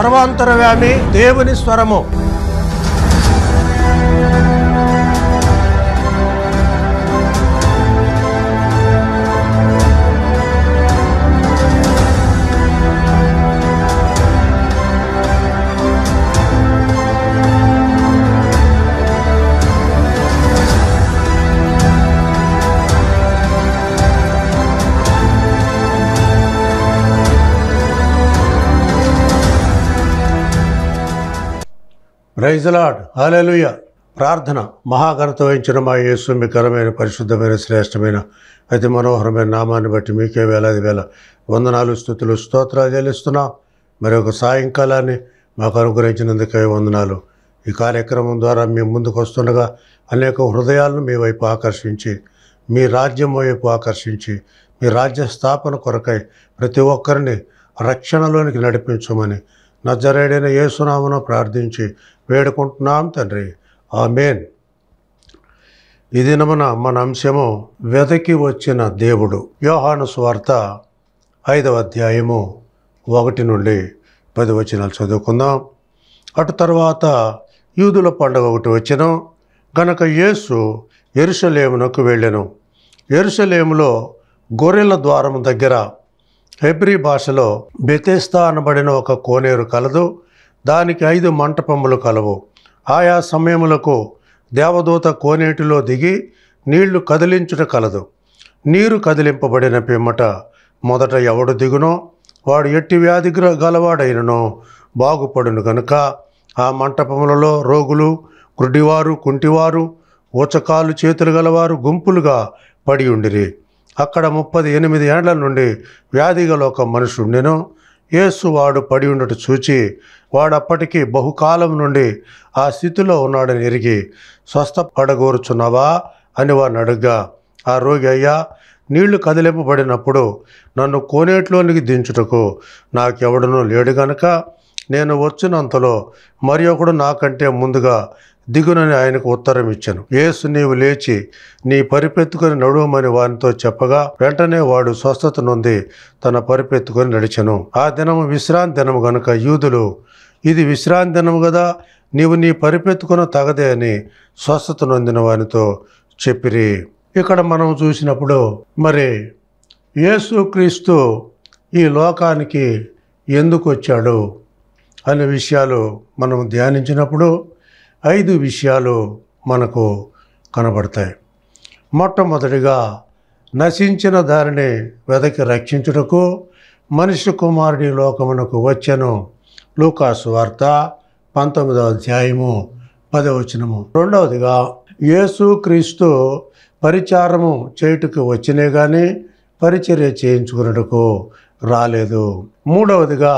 సర్వాంతరవ్యామి దేవుని స్వరము. రైజలాడ్ హాలెలుయ ప్రార్థన మహాఘనత వహించిన మా యేసు మీ కరమైన పరిశుద్ధమైన శ్రేష్టమైన అతి మనోహరమైన నామాన్ని బట్టి మీకే వేలాది వేల వందనాలు స్థుతులు స్తోత్రాలు చెల్లిస్తున్నాం. మరి ఒక సాయంకాలాన్ని మాకు అనుగ్రహించినందుకే వందనాలు. ఈ కార్యక్రమం ద్వారా మీ ముందుకు వస్తుండగా అనేక హృదయాలను మీ వైపు ఆకర్షించి మీ రాజ్యం వైపు ఆకర్షించి మీ రాజ్య స్థాపన కొరకై ప్రతి ఒక్కరిని రక్షణలోనికి నడిపించమని నజరేడైన యేసునామను ప్రార్థించి వేడుకుంటున్నాం తండ్రి. ఆమెన్. ఈ దినమున మన అంశము వెదకి వచ్చిన దేవుడు. యోహాను స్వార్త ఐదవ అధ్యాయము ఒకటి నుండి పది వచనాలు చదువుకుందాం. అటు తర్వాత యూదుల పండుగ ఒకటి వచ్చిన. గనక యేసు ఎరుసలేమునకు వెళ్ళెను. ఎరుసలేములో గొర్రెల ద్వారం దగ్గర హెబ్రి భాషలో బెతేస్తా అనబడిన ఒక కోనేరు కలదు దానికి ఐదు మంటపములు కలవు. ఆయా సమయములకు దేవదూత కోనేటిలో దిగి నీళ్ళు కదిలించుట కలదు. నీరు కదిలింపబడిన పిమ్మట మొదట ఎవడు దిగునో వాడు ఎట్టి వ్యాధి గ్ర- గలవాడైననో బాగుపడును గనుక ఆ మంటపములలో రోగులు గుడ్డివారు కుంటివారు ఊచకాలు చేతులు గలవారు గుంపులుగా పడి ఉండిరి. అక్కడ ముప్పది ఎనిమిది ఏండ్ల నుండి వ్యాధి గల ఒక మనుషుండెను యేసు వాడు పడి ఉండట చూచి వాడప్పటికీ బహుకాలం నుండి ఆ స్థితిలో ఉన్నాడని ఎరిగి స్వస్థపడగోరుచున్నావా? అని వాడిని అడుగ్గా ఆ రోగి అయ్యా నీళ్ళు కదిలింపబడినప్పుడు నన్ను కోనేట్లోనికి దించుటకు నాకెవడనూ లేడు గనక నేను వచ్చినంతలో మరి ఒకడు నాకంటే ముందుగా దిగునని ఆయనకు ఉత్తరం ఇచ్చాను. యేసు నీవు లేచి నీ పరిపెత్తుకొని నడువమని వానితో చెప్పగా వెంటనే వాడు స్వస్థత నొంది తన పరిపెత్తుకొని నడిచను. ఆ దినము విశ్రాంతి దినము గనుక యూదులు ఇది విశ్రాంతి దినము కదా నీవు నీ పరిపెత్తుకున్న తగదే అని స్వస్థత నొందిన వానితో చెప్పిరి. ఇక్కడ మనం చూసినప్పుడు మరి యేసుక్రీస్తు ఈ లోకానికి ఎందుకు వచ్చాడు అనే విషయాలు మనం ధ్యానించినప్పుడు ఐదు విషయాలు మనకు కనబడతాయి. మొట్టమొదటిగా నశించిన దారిని వెదకి రక్షించుటకు మనిషి కుమారుడి లోకమునకు వచ్చెను లూకాసు వార్త పంతొమ్మిదవ అధ్యాయము పదవచనము రెండవదిగా యేసు క్రీస్తు పరిచారము చేయుటకు వచ్చినే కానీ పరిచర్య చేయించుకున్నటకు రాలేదు. మూడవదిగా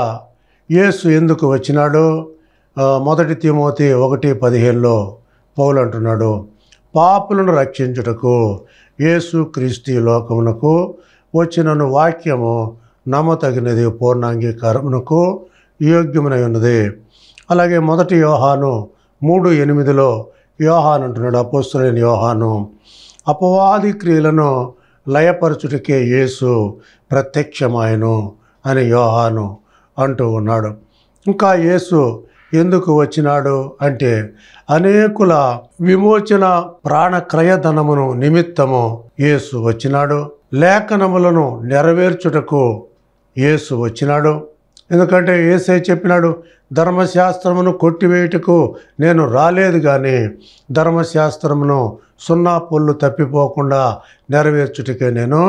యేసు ఎందుకు వచ్చినాడో మొదటి తిమోతి ఒకటి పదిహేనులో పౌలు అంటున్నాడు పాపులను రక్షించుటకు యేసు క్రీస్తు లోకమునకు వచ్చినను వాక్యము నమ్మతగినది పూర్ణాంగీకారమునకు యోగ్యమునై ఉన్నది అలాగే మొదటి యోహాను మూడు ఎనిమిదిలో యోహాన్ అంటున్నాడు అపోస్తులైన యోహాను అపవాది క్రియలను లయపరచుటకే యేసు ప్రత్యక్షమాయను అని యోహాను అంటూ ఉన్నాడు. ఇంకా యేసు ఎందుకు వచ్చినాడు అంటే అనేకుల విమోచన ప్రాణ క్రయధనమును నిమిత్తము యేసు వచ్చినాడు. లేఖనములను నెరవేర్చుటకు యేసు వచ్చినాడు. ఎందుకంటే ఏసై చెప్పినాడు ధర్మశాస్త్రమును కొట్టివేయుటకు నేను రాలేదు కానీ ధర్మశాస్త్రమును సున్నా పొల్లు తప్పిపోకుండా నెరవేర్చుటకే నేను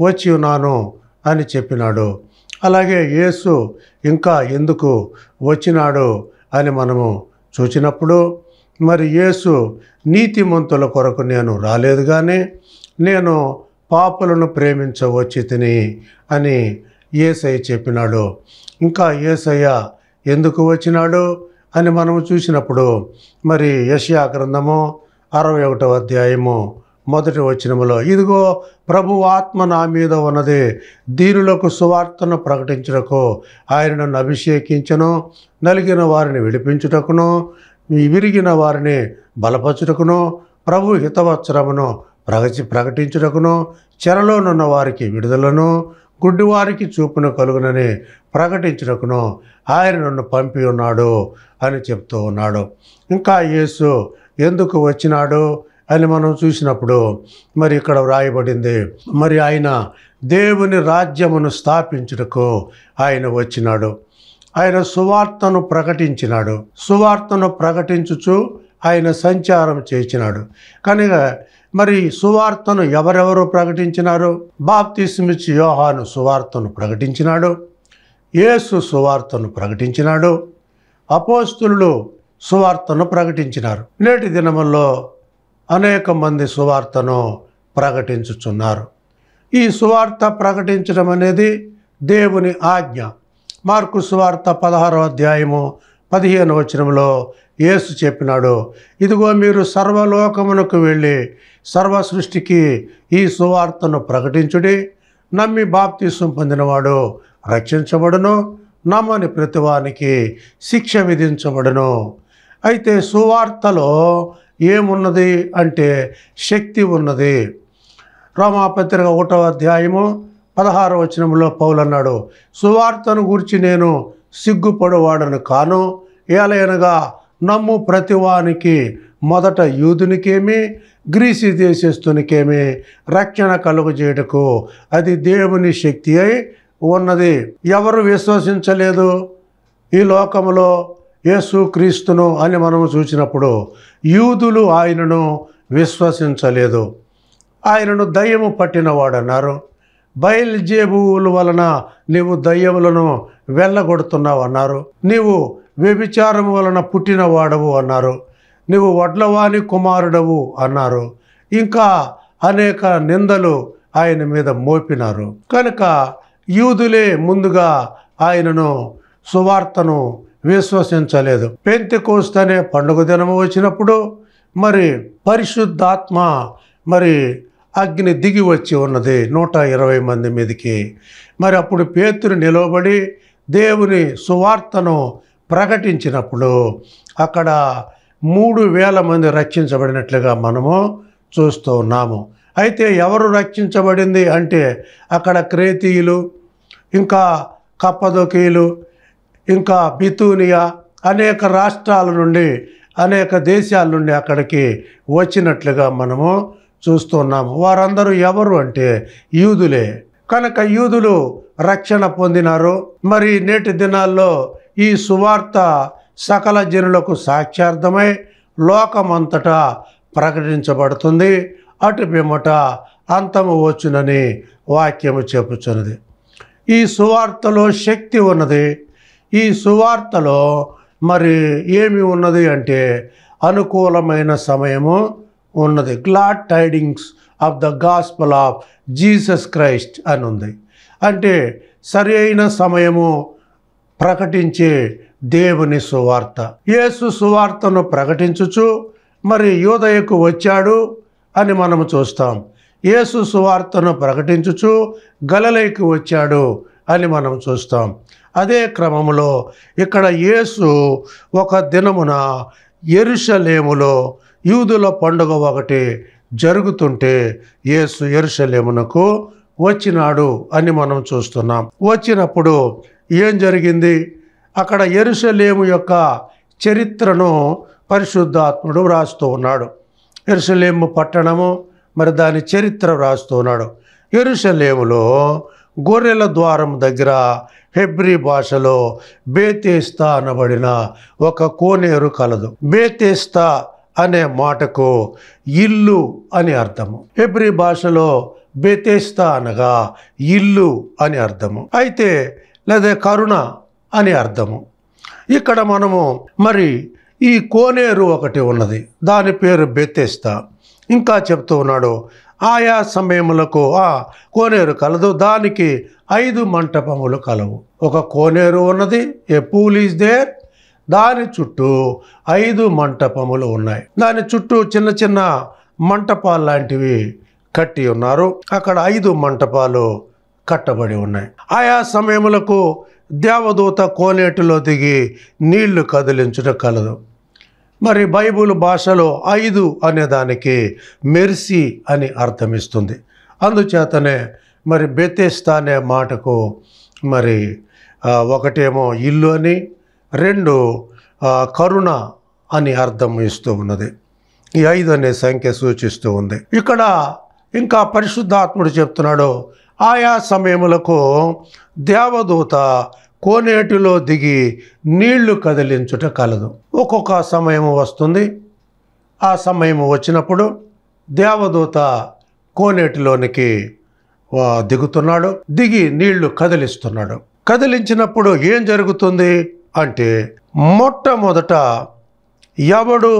వచ్చి ఉన్నాను అని చెప్పినాడు. అలాగే యేసు ఇంకా ఎందుకు వచ్చినాడు? అని మనము చూచినప్పుడు మరి యేసు నీతిమంతుల కొరకు నేను రాలేదు కానీ నేను పాపులను ప్రేమించవచ్చి తిని అని ఏసయ్య చెప్పినాడు. ఇంకా ఏసయ్య ఎందుకు వచ్చినాడు అని మనము చూసినప్పుడు మరి యశయా గ్రంథము అరవై ఒకటవ అధ్యాయము మొదటి వచనములో ఇదిగో ప్రభు ఆత్మ నా మీద ఉన్నది దీనులకు సువార్తను ప్రకటించుటకు ఆయన నన్ను అభిషేకించను నలిగిన వారిని విడిపించుటకును విరిగిన వారిని బలపరచుటకును ప్రభు హితవత్సరమును ప్రగతి ప్రకటించుటకును చెరలోనున్న వారికి విడుదలను గుడ్డివారికి చూపును కలుగునని ప్రకటించుటకును ఆయన నన్ను పంపి ఉన్నాడు అని చెప్తూ ఉన్నాడు. ఇంకా యేసు ఎందుకు వచ్చినాడు? అని మనం చూసినప్పుడు మరి ఇక్కడ వ్రాయబడింది మరి ఆయన దేవుని రాజ్యమును స్థాపించుటకు ఆయన వచ్చినాడు. ఆయన సువార్తను ప్రకటించినాడు. సువార్తను ప్రకటించుచు ఆయన సంచారం చేసినాడు. కనుక మరి సువార్తను ఎవరెవరు ప్రకటించినారు? బాప్తిస్మిచ్ యోహాను సువార్తను ప్రకటించినాడు. యేసు సువార్తను ప్రకటించినాడు. అపోస్తులు సువార్తను ప్రకటించినారు. నేటి దినముల్లో అనేక మంది సువార్తను ప్రకటించుచున్నారు. ఈ సువార్త ప్రకటించడం అనేది దేవుని ఆజ్ఞ. మార్కు సువార్త పదహారో అధ్యాయము పదిహేను వచనంలో యేసు చెప్పినాడు ఇదిగో మీరు సర్వలోకమునకు వెళ్ళి సర్వ సృష్టికి ఈ సువార్తను ప్రకటించుడి. నమ్మి బాప్తీసం పొందినవాడు రక్షించబడును. నమ్మని ప్రతివానికి శిక్ష విధించబడును. అయితే సువార్తలో ఏమున్నది అంటే శక్తి ఉన్నది. రోమాపత్రిక ఒకటవ అధ్యాయము పదహారవ వచనంలో పౌలన్నాడు సువార్తను గురించి నేను సిగ్గుపడేవాడను కాను. ఏలయనగా నమ్ము ప్రతివానికి మొదట యూదునికేమి గ్రీసి దేశస్తునికేమి రక్షణ కలుగజేయటకు అది దేవుని శక్తి అయి ఉన్నది. ఎవరు విశ్వసించలేదు? ఈ లోకములో యేసు క్రీస్తును అని మనము చూసినప్పుడు యూదులు ఆయనను విశ్వసించలేదు. ఆయనను దయ్యము పట్టినవాడన్నారు బయల్జేబువుల వలన నీవు దయ్యములను వెళ్ళగొడుతున్నావు అన్నారు. నీవు వ్యభిచారము వలన పుట్టినవాడవు అన్నారు. నీవు వడ్లవాణి కుమారుడవు అన్నారు. ఇంకా అనేక నిందలు ఆయన మీద మోపినారు. కనుక యూదులే ముందుగా ఆయనను సువార్తను విశ్వసించలేదు. పెంతెకోస్తు అనే పండుగ దినము వచ్చినప్పుడు మరి పరిశుద్ధాత్మ మరి అగ్ని దిగి వచ్చి ఉన్నది నూట ఇరవై మంది మీదకి. మరి అప్పుడు పేతురు నిలవబడి దేవుని సువార్తను ప్రకటించినప్పుడు అక్కడ మూడు వేల మంది రక్షించబడినట్లుగా మనము చూస్తూ ఉన్నాము. అయితే ఎవరు రక్షించబడింది అంటే అక్కడ క్రేతీయులు ఇంకా కప్పదొకీలు ఇంకా బితూనియా అనేక రాష్ట్రాల నుండి అనేక దేశాల నుండి అక్కడికి వచ్చినట్లుగా మనము చూస్తున్నాము. వారందరూ ఎవరు అంటే యూదులే. కనుక యూదులు రక్షణ పొందినారు. మరి నేటి దినాల్లో ఈ సువార్త సకల జనులకు సాక్ష్యార్థమై లోకమంతటా ప్రకటించబడుతుంది. అటు పిమ్మట అంతము వచ్చునని వాక్యము చెప్పుచున్నది. ఈ సువార్తలో శక్తి ఉన్నది. ఈ సువార్తలో మరి ఏమి ఉన్నది అంటే అనుకూలమైన సమయము ఉన్నది. Glad tidings of the gospel of Jesus Christ అని ఉంది. అంటే సరి అయిన సమయము ప్రకటించే దేవుని సువార్త. యేసు సువార్తను ప్రకటించుచు మరి యూదయకు వచ్చాడు అని మనము చూస్తాం. యేసు సువార్తను ప్రకటించుచు గలలైకి వచ్చాడు అని మనం చూస్తాం. అదే క్రమంలో ఇక్కడ యేసు ఒక దినమున ఎరుషలేములో యూదుల పండుగ ఒకటి జరుగుతుంటే యేసు ఎరుషలేమునకు వచ్చినాడు అని మనం చూస్తున్నాం. వచ్చినప్పుడు ఏం జరిగింది? అక్కడ ఎరుషలేము యొక్క చరిత్రను పరిశుద్ధాత్ముడు వ్రాస్తూ ఉన్నాడు. ఎరుసలేము పట్టణము మరి దాని చరిత్ర వ్రాస్తూ ఉన్నాడు. ఎరుసలేములో గొర్రెల ద్వారం దగ్గర హెబ్రి భాషలో బేతేస్తా అనబడిన ఒక కోనేరు కలదు. బేతేస్తా అనే మాటకు ఇల్లు అని అర్థము. హెబ్రి భాషలో బేతేస్తా అనగా ఇల్లు అని అర్థము. అయితే లేదా కరుణ అని అర్థము. ఇక్కడ మనము మరి ఈ కోనేరు ఒకటి ఉన్నది. దాని పేరు బెత్తేస్తా ఇంకా చెప్తూ ఉన్నాడు ఆయా సమయములకు ఆ కోనేరు కలదు. దానికి ఐదు మంటపములు కలవు. ఒక కోనేరు ఉన్నది ఏ పూల్ ఈజ్ దేర్ దాని చుట్టూ ఐదు మంటపములు ఉన్నాయి. దాని చుట్టూ చిన్న చిన్న మంటపాలు లాంటివి కట్టి ఉన్నారు. అక్కడ ఐదు మంటపాలు కట్టబడి ఉన్నాయి. ఆయా సమయములకు దేవదూత కోనేటిలో దిగి నీళ్ళు కదిలించుట కలదు. మరి బైబుల్ భాషలో ఐదు అనే దానికి మెర్సీ అని అర్థమిస్తుంది అందుచేతనే మరి బెతెస్తా అనే మాటకు మరి ఒకటేమో ఇల్లు అని రెండు కరుణ అని అర్థం ఇస్తూ ఉన్నది. ఈ ఐదు అనే సంఖ్య సూచిస్తూ ఉంది. ఇక్కడ ఇంకా పరిశుద్ధాత్ముడు చెప్తున్నాడు ఆయా సమయములకు దేవదూత కోనేటిలో దిగి నీళ్ళు కదిలించుట కలదు. ఒక్కొక్క సమయము వస్తుంది. ఆ సమయము వచ్చినప్పుడు దేవదూత కోనేటిలోనికి దిగుతున్నాడు దిగి నీళ్ళు కదిలిస్తున్నాడు. కదిలించినప్పుడు ఏం జరుగుతుంది అంటే మొట్టమొదట ఎవడు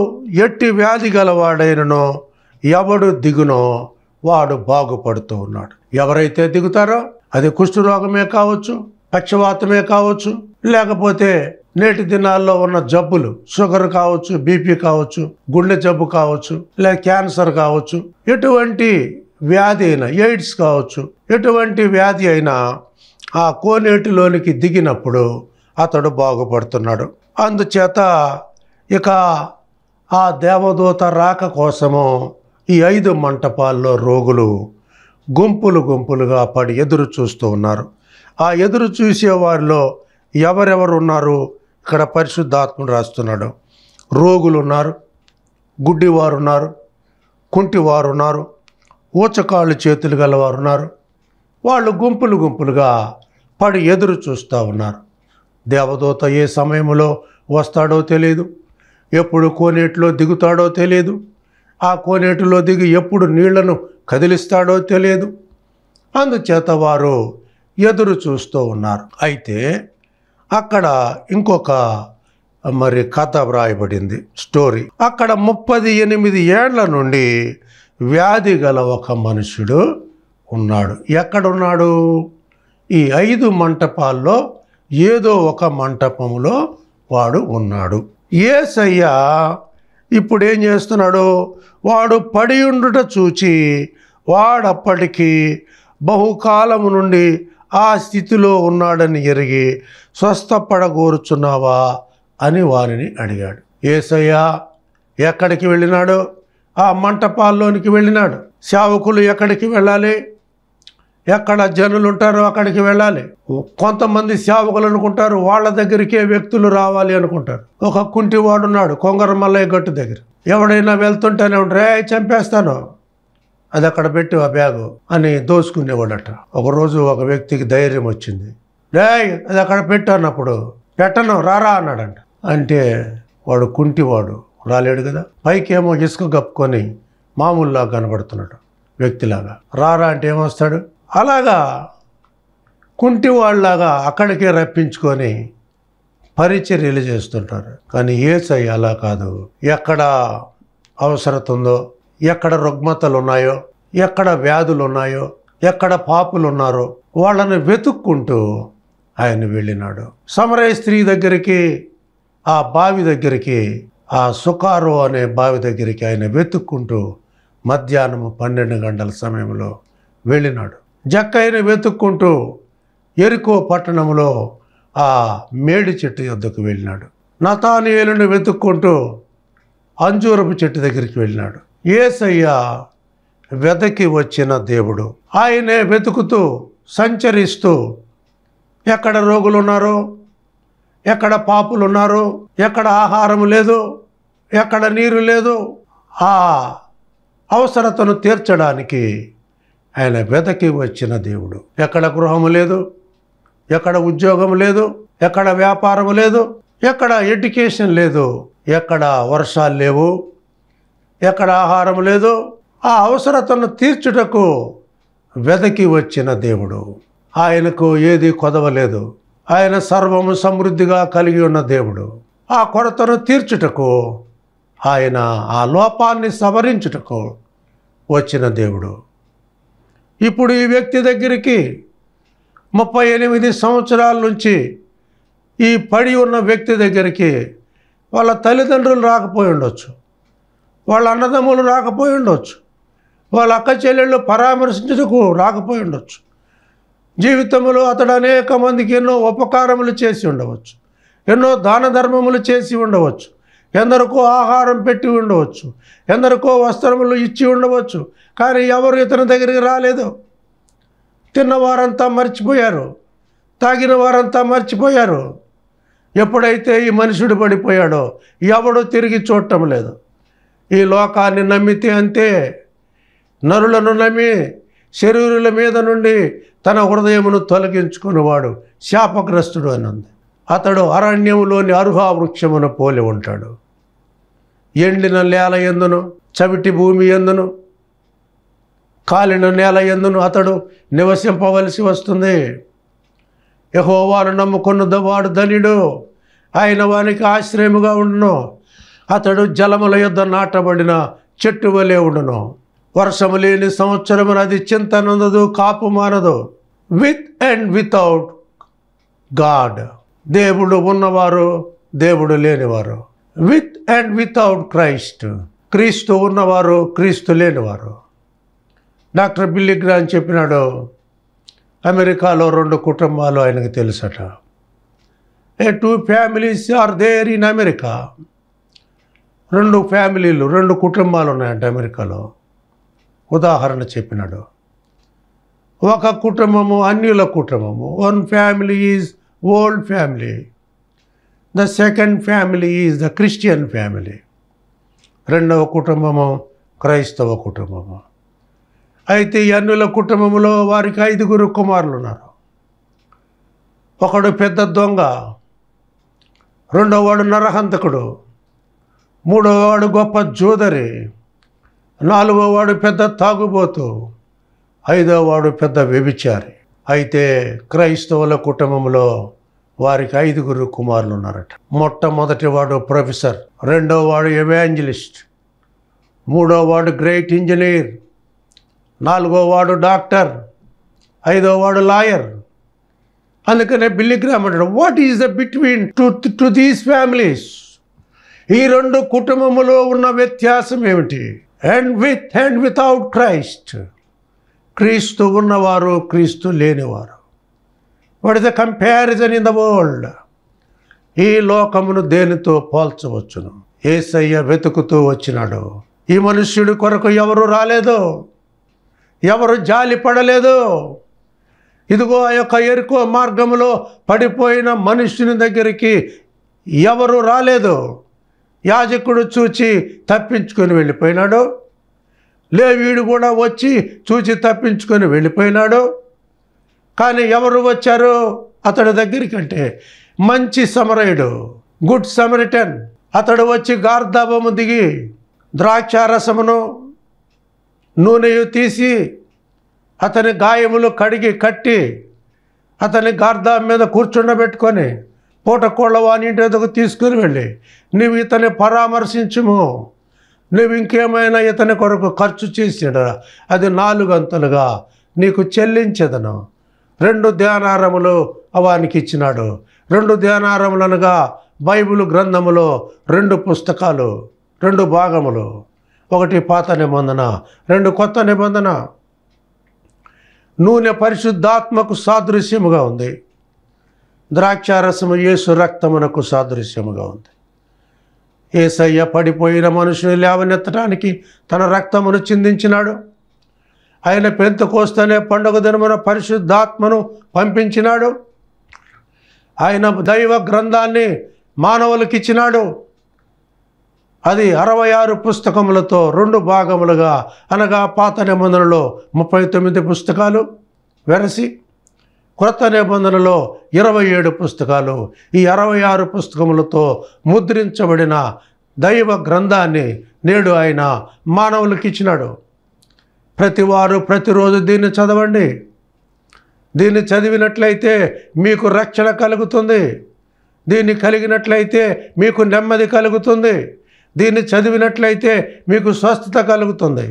ఎట్టి వ్యాధి గలవాడైననో ఎవడు దిగునో వాడు బాగుపడుతూ ఉన్నాడు. ఎవరైతే దిగుతారో అది కుష్ఠరోగమే కావచ్చు పక్షవాతమే కావచ్చు లేకపోతే నేటి దినాల్లో ఉన్న జబ్బులు షుగర్ కావచ్చు బీపీ కావచ్చు గుండె జబ్బు కావచ్చు లేక క్యాన్సర్ కావచ్చు ఎటువంటి వ్యాధి అయినా ఎయిడ్స్ కావచ్చు ఎటువంటి వ్యాధి అయినా ఆ కోనేటిలోనికి దిగినప్పుడు అతడు బాగుపడుతున్నాడు. అందుచేత ఇక ఆ దేవదూత రాక కోసము ఈ ఐదు మంటపాల్లో రోగులు గుంపులు గుంపులుగా పడి ఎదురు చూస్తూ ఉన్నారు. ఆ ఎదురు చూసే వారిలో ఎవరెవరు ఉన్నారు? ఇక్కడ పరిశుద్ధాత్ముడు రాస్తున్నాడు. రోగులు ఉన్నారు గుడ్డివారు ఉన్నారు కుంటివారు ఉన్నారు ఊచకాళ్ళు చేతులు గలవారు ఉన్నారు వాళ్ళు గుంపులు గుంపులుగా పడి ఎదురు చూస్తూ ఉన్నారు. దేవదూత ఏ సమయంలో వస్తాడో తెలియదు ఎప్పుడు కోనేటిలో దిగుతాడో తెలియదు ఆ కోనేటిలో దిగి ఎప్పుడు నీళ్ళను కదిలిస్తాడో తెలియదు అందుచేత వారు ఎదురు చూస్తూ ఉన్నారు. అయితే అక్కడ ఇంకొక మరి కథ వ్రాయబడింది స్టోరీ. అక్కడ ముప్పది ఎనిమిది ఏళ్ళ నుండి వ్యాధి గల ఒక మనుషుడు ఉన్నాడు. ఎక్కడున్నాడు? ఈ ఐదు మంటపాల్లో ఏదో ఒక మంటపంలో వాడు ఉన్నాడు. ఏసయ్య ఇప్పుడు ఏం చేస్తున్నాడు? వాడు పడి ఉండుట చూచి వాడప్పటికీ బహుకాలము నుండి ఆ స్థితిలో ఉన్నాడని ఎరిగి స్వస్థపడగోరుచున్నావా అని వారిని అడిగాడు. ఏసయ్య ఎక్కడికి వెళ్ళినాడు? ఆ మంటపాల్లోనికి వెళ్ళినాడు. సేవకులు ఎక్కడికి వెళ్ళాలి? ఎక్కడ జనులు ఉంటారో అక్కడికి వెళ్ళాలి. కొంతమంది సేవకులు అనుకుంటారు వాళ్ళ దగ్గరికే వ్యక్తులు రావాలి అనుకుంటారు. ఒక కుంటివాడు ఉన్నాడు కొంగర మల్లయ్య గట్టు దగ్గర. ఎవడైనా వెళ్తుంటేనే ఉంటారు ఏ చంపేస్తాను. అది అక్కడ పెట్టి ఆ బ్యాగు అని దోసుకునేవాడట. ఒకరోజు ఒక వ్యక్తికి ధైర్యం వచ్చింది. డే అది అక్కడ పెట్టు అన్నప్పుడు పెట్టను రారా అన్నాడంట. అంటే వాడు కుంటివాడు. రాలేడు కదా? పైకేమో ఇసుక కప్పుకొని మామూలులా కనబడుతున్నాడు వ్యక్తిలాగా. రారా అంటే ఏమొస్తాడు? అలాగా కుంటి వాళ్ళలాగా అక్కడికే రప్పించుకొని పరిచర్యలు చేస్తుంటారు. కానీ ఏసై అలా కాదు. ఎక్కడ అవసరత ఉందో ఎక్కడ రుగ్మతలు ఉన్నాయో ఎక్కడ వ్యాధులు ఉన్నాయో ఎక్కడ పాపులు ఉన్నారో వాళ్ళని వెతుక్కుంటూ ఆయన వెళ్ళినాడు. సమరయ స్త్రీ దగ్గరికి ఆ బావి దగ్గరికి ఆ సుకారో అనే బావి దగ్గరికి ఆయన వెతుక్కుంటూ మధ్యాహ్నం పన్నెండు గంటల సమయంలో వెళ్ళినాడు. జక్కయ్యను వెతుక్కుంటూ ఎరుకో పట్టణంలో ఆ మేడి చెట్టు యొద్దకు వెళ్ళినాడు. నతానియేలును వెతుక్కుంటూ అంజూరపు చెట్టు దగ్గరికి వెళ్ళినాడు. ఏసయ్య వెదకి వచ్చిన దేవుడు ఆయనే వెతుకుతూ సంచరిస్తూ ఎక్కడ రోగులు ఉన్నారో ఎక్కడ పాపులు ఉన్నారో ఎక్కడ ఆహారం లేదు ఎక్కడ నీరు లేదు ఆ అవసరతను తీర్చడానికి ఆయన వెదకి వచ్చిన దేవుడు. ఎక్కడ గృహము లేదు ఎక్కడ ఉద్యోగం లేదు ఎక్కడ వ్యాపారం లేదు ఎక్కడ ఎడ్యుకేషన్ లేదు ఎక్కడ వర్షాలు లేవు ఎక్కడ ఆహారం లేదు ఆ అవసరతను తీర్చుటకు వెదకి వచ్చిన దేవుడు. ఆయనకు ఏది కొదవలేదు. ఆయన సర్వము సమృద్ధిగా కలిగి ఉన్న దేవుడు. ఆ కొరతను తీర్చుటకు ఆయన ఆ లోపాన్ని సవరించుటకు వచ్చిన దేవుడు. ఇప్పుడు ఈ వ్యక్తి దగ్గరికి ముప్పై ఎనిమిది సంవత్సరాల నుంచి ఈ పడి ఉన్న వ్యక్తి దగ్గరికి వాళ్ళ తల్లిదండ్రులు రాకపోయి ఉండొచ్చు. వాళ్ళ అన్నదమ్ములు రాకపోయి ఉండొచ్చు. వాళ్ళ అక్క చెల్లెళ్ళు పరామర్శించుటకు రాకపోయి ఉండొచ్చు. జీవితంలో అతడు అనేక మందికి ఎన్నో ఉపకారములు చేసి ఉండవచ్చు. ఎన్నో దాన ధర్మములు చేసి ఉండవచ్చు. ఎందరికో ఆహారం పెట్టి ఉండవచ్చు. ఎందరికో వస్త్రములు ఇచ్చి ఉండవచ్చు. కానీ ఎవరు ఇతని దగ్గరికి రాలేదు. తిన్నవారంతా మర్చిపోయారు. తాగిన వారంతా మర్చిపోయారు. ఎప్పుడైతే ఈ మనుషుడు పడిపోయాడో ఎవడు తిరిగి చూడటం లేదు. ఈ లోకాన్ని నమ్మితే అంతే. నరులను నమ్మి శరీరుల మీద నుండి తన హృదయమును తొలగించుకునేవాడు శాపగ్రస్తుడు అని ఉంది అతడు అరణ్యములోని అరుహా వృక్షమును పోలి ఉంటాడు. ఎండిన నేల ఎందును? చవిటి భూమి ఎందును? కాలిన నేల ఎందును? అతడు నివసింపవలసి వస్తుంది. యహోవాను నమ్ముకున్న వాడు ధనిడు. ఆయన వానికి ఆశ్రయముగా ఉండును. అతడు జలముల యొద్ద నాటబడిన చెట్టు వలె ఉండును. వర్షము లేని సంవత్సరమున అది చింతనందదు కాపు మానదు. విత్ అండ్ వితౌట్ గాడ్ దేవుడు ఉన్నవారు దేవుడు లేనివారు. విత్ అండ్ వితౌట్ క్రైస్ట్ క్రీస్తు ఉన్నవారు క్రీస్తు లేనివారు. డాక్టర్ బిల్లి గ్రాన్ చెప్పినాడు అమెరికాలో రెండు కుటుంబాలు ఆయనకు తెలుసట. A two families are there in America రెండు ఫ్యామిలీలు రెండు కుటుంబాలు ఉన్నాయంట అమెరికాలో. ఉదాహరణ చెప్పినాడు. ఒక కుటుంబము అన్యుల కుటుంబము. One family is old family the second family is the Christian family రెండవ కుటుంబము క్రైస్తవ కుటుంబము. అయితే ఈ అన్యుల కుటుంబంలో వారికి ఐదుగురు కుమారులు ఉన్నారు ఒకడు పెద్ద దొంగ రెండోవాడు నరహంతకుడు మూడోవాడు గొప్ప జోదరి నాలుగోవాడు పెద్ద తాగుబోతు ఐదోవాడు పెద్ద వ్యభిచారి. అయితే క్రైస్తవుల కుటుంబంలో వారికి ఐదుగురు కుమారులు ఉన్నారట మొట్టమొదటి వాడు ప్రొఫెసర్ రెండో వాడు ఎవాంజలిస్ట్ మూడో వాడు గ్రేట్ ఇంజనీర్ నాలుగో వాడు డాక్టర్ ఐదో వాడు లాయర్. అందుకనే బిల్లిగ్రామ్ అంటాడు what is the between two two these families ఈ రెండు కుటుంబములో ఉన్న వ్యత్యాసం ఏమిటి? And with and without Christ క్రీస్తు ఉన్నవారు క్రీస్తు లేనివారు. What is the comparison in the world ఈ లోకమును దేనితో పోల్చవచ్చును? ఏసయ్య వెతుకుతూ వచ్చినాడు. ఈ మనుష్యుడి కొరకు ఎవరు రాలేదు? ఎవరు జాలి పడలేదు? ఇదిగో ఆ యొక్క ఎరుకో మార్గములో పడిపోయిన మనుష్యుని దగ్గరికి ఎవరు రాలేదు? యాజకుడు చూచి తప్పించుకొని వెళ్ళిపోయినాడు. లేవీడు కూడా వచ్చి చూచి తప్పించుకొని వెళ్ళిపోయినాడు. కానీ ఎవరు వచ్చారు? అతడి దగ్గరికి అంటే మంచి సమరయుడు గుడ్ సమరిటన్. అతడు వచ్చి గార్ధాబము దిగి ద్రాక్షారసమును నూనెయు తీసి అతని గాయములు కడిగి కట్టి అతని గార్ధాం మీద కూర్చుండబెట్టుకొని పూట కోళ్ళ వాని ఇంటి వద్దకు తీసుకుని వెళ్ళి నువ్వు ఇతని పరామర్శించుము. నువ్వు ఇంకేమైనా ఇతని కొరకు ఖర్చు చేసాడు అది నాలుగు అంతలుగా నీకు చెల్లించదను. రెండు ధ్యానారములు అవానికి ఇచ్చినాడు. రెండు ధ్యానారములనగా బైబిల్ గ్రంథములో రెండు పుస్తకాలు రెండు భాగములు. ఒకటి పాత నిబంధన రెండు కొత్త నిబంధన. నూనె పరిశుద్ధాత్మకు సాదృశ్యముగా ఉంది. ద్రాక్షారసము యేసు రక్తమునకు సాదృశ్యముగా ఉంది. ఏసయ్య పడిపోయిన మనుషుని లేవనెత్తడానికి తన రక్తమును చిందించినాడు. ఆయన పెంత కోస్తేనే పండుగ దినమున పరిశుద్ధాత్మను పంపించినాడు. ఆయన దైవ గ్రంథాన్ని మానవులకు ఇచ్చినాడు అది అరవై ఆరు పుస్తకములతో రెండు భాగములుగా అనగా పాత నిబంధనలో ముప్పై తొమ్మిది పుస్తకాలు వెరసి క్రొత్త నిబంధనలో ఇరవై ఏడు పుస్తకాలు ఈ అరవై ఆరు పుస్తకములతో ముద్రించబడిన దైవ గ్రంథాన్ని నేడు ఆయన మానవులకు ఇచ్చినాడు. ప్రతివారు ప్రతిరోజు దీన్ని చదవండి. దీన్ని చదివినట్లయితే మీకు రక్షణ కలుగుతుంది. దీన్ని కలిగినట్లయితే మీకు నెమ్మది కలుగుతుంది. దీన్ని చదివినట్లయితే మీకు స్వస్థత కలుగుతుంది.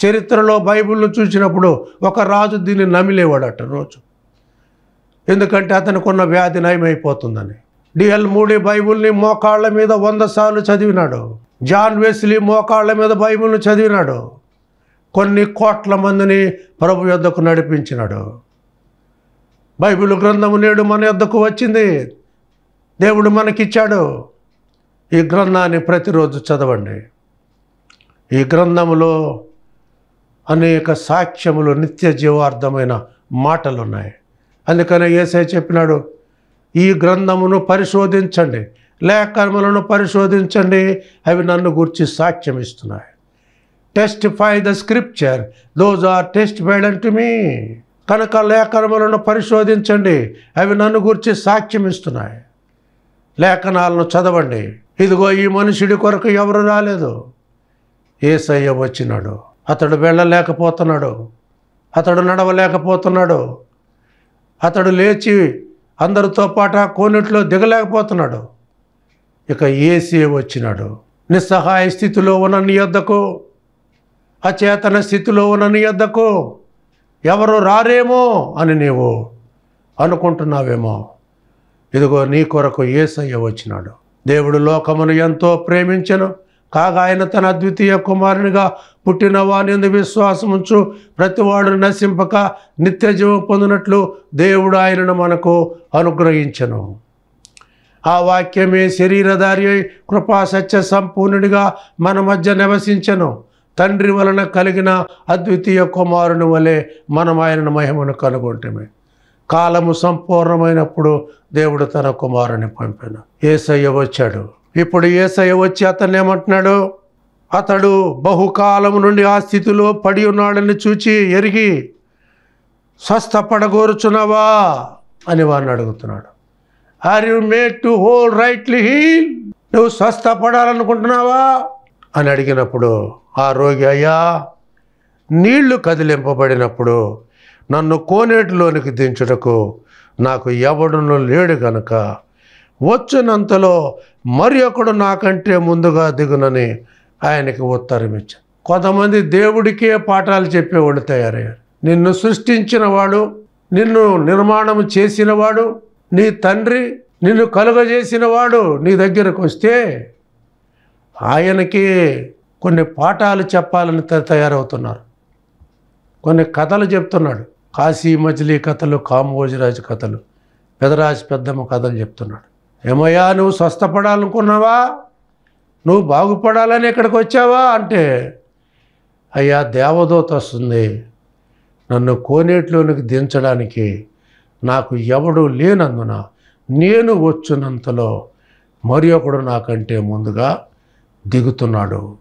చరిత్రలో బైబిల్ను చూసినప్పుడు ఒక రాజు దీన్ని నమిలేవాడట రోజు. ఎందుకంటే అతనికున్న వ్యాధి నయమైపోతుందని. డిఎల్ మూడి బైబిల్ని మోకాళ్ళ మీద వంద సార్లు చదివినాడు. జాన్ వెస్లీ మోకాళ్ళ మీద బైబుల్ని చదివినాడు. కొన్ని కోట్ల మందిని ప్రభు యొద్దకు నడిపించినాడు. బైబిల్ గ్రంథము నేడు మన యొద్దకు వచ్చింది. దేవుడు మనకిచ్చాడు. ఈ గ్రంథాన్ని ప్రతిరోజు చదవండి. ఈ గ్రంథములో అనేక సాక్ష్యములు నిత్య జీవార్థమైన మాటలు ఉన్నాయి అందుకనే ఏసై చెప్పినాడు ఈ గ్రంథమును పరిశోధించండి లేఖనములను పరిశోధించండి అవి నన్ను గురించి సాక్ష్యం ఇస్తున్నాయి testify the scripture those are test అంటు మీ కనుక లేఖనములను పరిశోధించండి అవి నన్ను గురించి సాక్ష్యం ఇస్తున్నాయి లేఖనాలను చదవండి. ఇదిగో ఈ మనుషుడి కొరకు ఎవరు రాలేదు? ఏసయ్య వచ్చినాడు. అతడు వెళ్ళలేకపోతున్నాడు. అతడు నడవలేకపోతున్నాడు. అతడు లేచి అందరితో పాటు ఆ కోనేటిలో దిగలేకపోతున్నాడు. ఇక ఏసీ వచ్చినాడు. నిస్సహాయ స్థితిలో ఉన్న నీ యొద్దకు అచేతన స్థితిలో ఉన్న నీ ఎవరు రారేమో అని నీవు అనుకుంటున్నావేమో. ఇదిగో నీ కొరకు ఏసయ్య వచ్చినాడు. దేవుడు లోకమును ఎంతో ప్రేమించను. కాగా ఆయన తన అద్వితీయ కుమారునిగా పుట్టిన వాని విశ్వాసముంచు ప్రతివాడు నశింపక నిత్య జీవం పొందినట్లు దేవుడు ఆయనను మనకు అనుగ్రహించను. ఆ వాక్యమే శరీరధారి అయి కృపా సత్య సంపూర్ణుడిగా మన మధ్య నివసించను. తండ్రి వలన కలిగిన అద్వితీయ కుమారుని వలె మనం ఆయనను మహిమను కనుగొంటమే. కాలము సంపూర్ణమైనప్పుడు దేవుడు తన కుమారుని పంపాను. ఏసయ్య వచ్చాడు. ఇప్పుడు ఏసయ్య వచ్చి అతను ఏమంటున్నాడు? అతడు బహుకాలం నుండి ఆ స్థితిలో పడి ఉన్నాడని చూచి ఎరిగి స్వస్థపడగోరుచున్నావా? అని వాడిని అడుగుతున్నాడు. Are you made to whole rightly heal నువ్వు స్వస్థపడాలనుకుంటున్నావా? అని అడిగినప్పుడు ఆ రోగి అయ్యా నీళ్ళు కదిలింపబడినప్పుడు నన్ను కోనేటిలోనికి దించుటకు నాకు ఎవడును లేడు గనుక వచ్చినంతలో మరి ఒకడు నాకంటే ముందుగా దిగునని ఆయనకి ఉత్తరం ఇచ్చాను కొంతమంది దేవుడికే పాఠాలు చెప్పేవాళ్ళు తయారయ్యారు. నిన్ను సృష్టించిన వాడు నిన్ను నిర్మాణం చేసినవాడు నీ తండ్రి నిన్ను కలుగజేసిన వాడు నీ దగ్గరకు వస్తే ఆయనకి కొన్ని పాఠాలు చెప్పాలని త- తయారవుతున్నారు. కొన్ని కథలు చెప్తున్నాడు. కాశీ మజిలీ కథలు కామోజిరాజు కథలు పెదరాజు పెద్దమ్మ కథలు చెప్తున్నాడు. ఏమయ్యా నువ్వు స్వస్థపడాలనుకున్నావా? నువ్వు బాగుపడాలని ఇక్కడికి వచ్చావా? అంటే అయ్యా దేవదూత వస్తుంది. నన్ను కోనేటిలోనికి దించడానికి నాకు ఎవడు లేనందున నేను వచ్చినంతలో మరి ఒకడు నాకంటే ముందుగా దిగుతున్నాడు.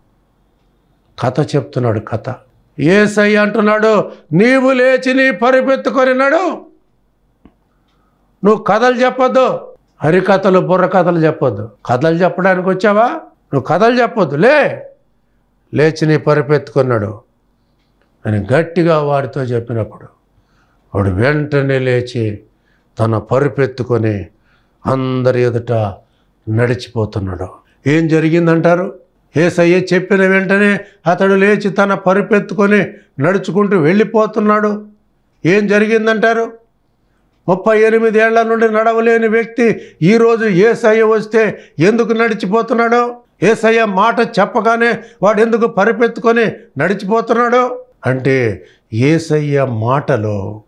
కథ చెప్తున్నాడు కథ. ఏసై అంటున్నాడు నీవు లేచి నీ పరిపెత్తుకొనినాడు నువ్వు కథలు చెప్పొద్దు. హరికథలు బుర్రకథలు చెప్పొద్దు. కథలు చెప్పడానికి వచ్చావా? నువ్వు కథలు చెప్పొద్దు. లే! లేచి నీ పరిపెత్తుకున్నాడు. అని గట్టిగా వాడితో చెప్పినప్పుడు వాడు వెంటనే లేచి తన పరుపెత్తుకొని అందరి ఎదుట నడిచిపోతున్నాడు. ఏం జరిగిందంటారు? ఏసయ్య చెప్పిన వెంటనే అతడు లేచి తన పరుపెత్తుకొని నడుచుకుంటూ వెళ్ళిపోతున్నాడు. ఏం జరిగిందంటారు? ముప్పై ఎనిమిదేళ్ళ నుండి నడవలేని వ్యక్తి ఈరోజు ఏసయ్య వస్తే ఎందుకు నడిచిపోతున్నాడు? ఏసయ్య మాట చెప్పగానే వాడు ఎందుకు పరిపెత్తుకొని నడిచిపోతున్నాడు? అంటే ఏసయ్య మాటలో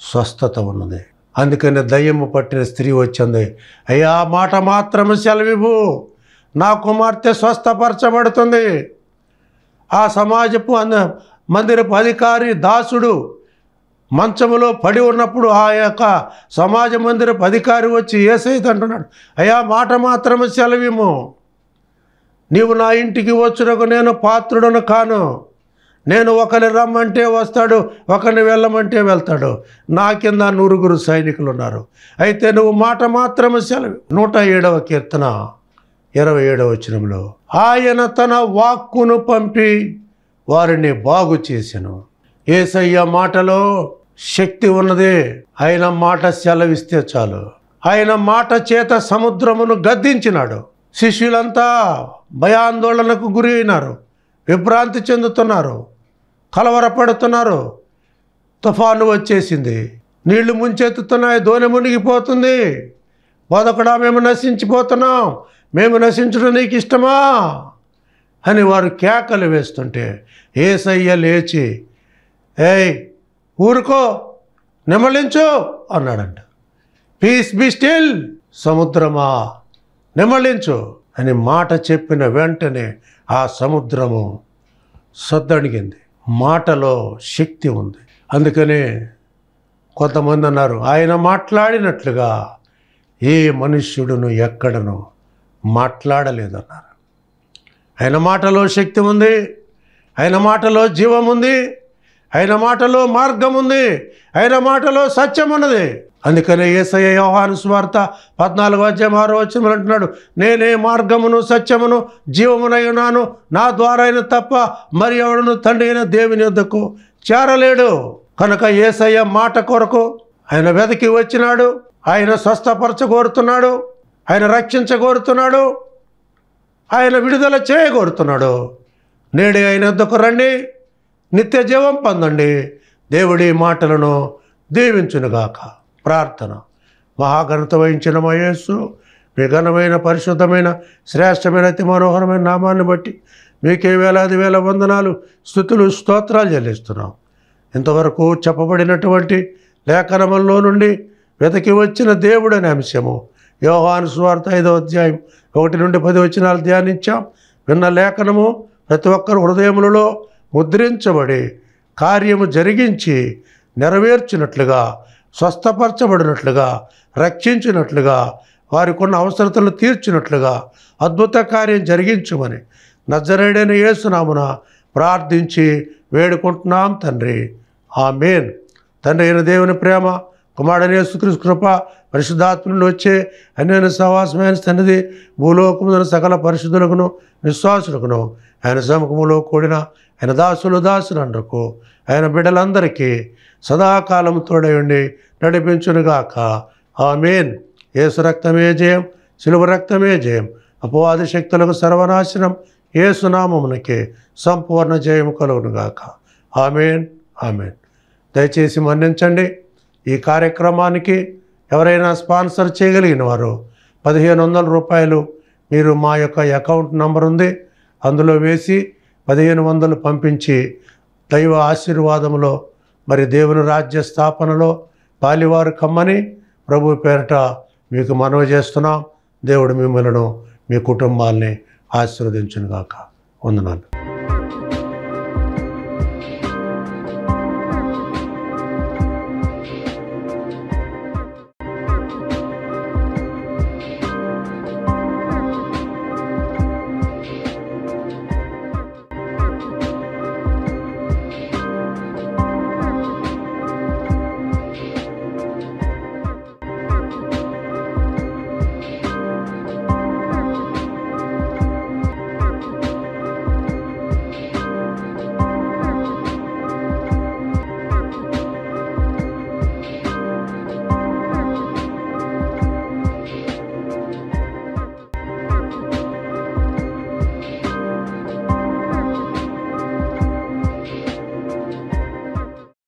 స్వస్థత ఉన్నది. అందుకని దయ్యము పట్టిన స్త్రీ వచ్చింది అయ్యా ఆ మాట మాత్రము సెలవివు నా కుమార్తె స్వస్థపరచబడుతుంది. ఆ సమాజపు అంద మందిరపు అధికారి దాసుడు మంచములో పడి ఉన్నప్పుడు ఆ యొక్క సమాజ మందిరపు అధికారి వచ్చి ఏసైతే అంటున్నాడు అయ్యా మాట మాత్రమే సెలవిము. నీవు నా ఇంటికి వచ్చినకు నేను పాత్రుడను కాను. నేను ఒకరిని రమ్మంటే వస్తాడు ఒకరిని వెళ్ళమంటే వెళ్తాడు. నా కింద నూరుగురు సైనికులు ఉన్నారు అయితే నువ్వు మాట మాత్రమే సెలవు. నూట ఏడవ కీర్తన ఇరవై ఏడవ వచనంలో ఆయన తన వాక్కును పంపి వారిని బాగు చేసెను. ఏసయ్య మాటలో శక్తి ఉన్నది. ఆయన మాట సెలవిస్తే చాలు. ఆయన మాట చేత సముద్రమును గద్దించినాడు. శిష్యులంతా భయాందోళనకు గురి అయినారు విభ్రాంతి చెందుతున్నారు. కలవరపడుతున్నారు. తుఫాను వచ్చేసింది. నీళ్ళు ముంచెత్తుతున్నాయి. దోణి మునిగిపోతుంది. బోధకుడా మేము నశించిపోతున్నాం. మేము నశించడం నీకు ఇష్టమా అని వారు కేకలు వేస్తుంటే ఏసయ్య లేచి ఏయ్ ఊరుకో నిమలించు అన్నాడంట. పీస్ బి స్టిల్ సముద్రమా నిమళించు అని మాట చెప్పిన వెంటనే ఆ సముద్రము సద్దడిగింది మాటలో శక్తి ఉంది. అందుకనే కొంతమంది అన్నారు ఆయన మాట్లాడినట్లుగా ఏ మనుష్యుడును ఎక్కడను మాట్లాడలేదన్నారు. ఆయన మాటలో శక్తి ఉంది ఆయన మాటలో జీవం ఉంది ఆయన మాటలో మార్గం ఉంది ఆయన మాటలో సత్యం ఉన్నది. అందుకనే ఏసయ్య యోహాను స్వార్త పద్నాలుగు అధ్యాయం ఆరో వచ్చిన అంటున్నాడు నేనే మార్గమును సత్యమును జీవమునై ఉన్నాను నా ద్వారా అయిన తప్ప మరి ఎవడను తండ్రి అయిన దేవుని యొద్దకు చేరలేడు. కనుక ఏసయ్య మాట కొరకు ఆయన వెతికి వచ్చినాడు ఆయన స్వస్థపరచ కోరుతున్నాడు ఆయన రక్షించ కోరుతున్నాడు ఆయన విడుదల చేయగోరుతున్నాడు నేడే ఆయన వద్దకు రండి. నిత్య జీవం పొందండి. దేవుడి మాటలను దీవించునుగాక. ప్రార్థన. మహాఘనత వహించిన మా విఘనమైన పరిశుద్ధమైన శ్రేష్టమైన అతి మనోహరమైన నామాన్ని బట్టి మీకే వేలాది వేల వందనాలు స్థుతులు స్తోత్రాలు చెల్లిస్తున్నాం. ఇంతవరకు చెప్పబడినటువంటి లేఖనముల్లో నుండి వెతకి వచ్చిన దేవుడు అనే అంశము. యోహాను సువార్త ఐదో అధ్యాయం ఒకటి నుండి పది వచనాలు ధ్యానించాం. విన్న లేఖనము ప్రతి ఒక్కరు హృదయములలో ముద్రించబడి కార్యము జరిగించి నెరవేర్చినట్లుగా స్వస్థపరచబడినట్లుగా రక్షించినట్లుగా వారికున్న అవసరతలు తీర్చినట్లుగా అద్భుత కార్యం జరిగించమని నజరేడైన యేసునామున ప్రార్థించి వేడుకుంటున్నాం తండ్రి. ఆమేన్. తండ్రి అయిన దేవుని ప్రేమ కుమారుడనే యేసుక్రీస్తు కృప పరిశుద్ధాత్మ వచ్చే అన్యైన సహవాసమైన తనది భూలోకమున సకల పరిశుద్ధులకును విశ్వాసులకును. ఆయన సముఖములో కూడిన ఆయన దాసులు దాసులందరకు ఆయన బిడ్డలందరికీ సదాకాలం తోడై ఉండి నడిపించునుగాక. ఆమెన్. ఏసు రక్తమే జయం శిలువ రక్తమే జయం. అపవాది శక్తులకు సర్వనాశనం ఏసునామమునకే సంపూర్ణ జయం కలుగునుగాక. ఆమెన్. ఆమెన్. దయచేసి మన్నించండి. ఈ కార్యక్రమానికి ఎవరైనా స్పాన్సర్ చేయగలిగిన వారు పదిహేను వందల రూపాయలు మీరు మా యొక్క అకౌంట్ నంబర్ ఉంది. అందులో వేసి పదిహేను వందలు పంపించి దైవ ఆశీర్వాదంలో మరి దేవుని రాజ్య స్థాపనలో పాలివారు కమ్మని ప్రభు పేరట మీకు మనవి చేస్తున్నాం. దేవుడు మిమ్మల్ని మీ కుటుంబాల్ని ఆశీర్వదించునుగాక. వందనాలు.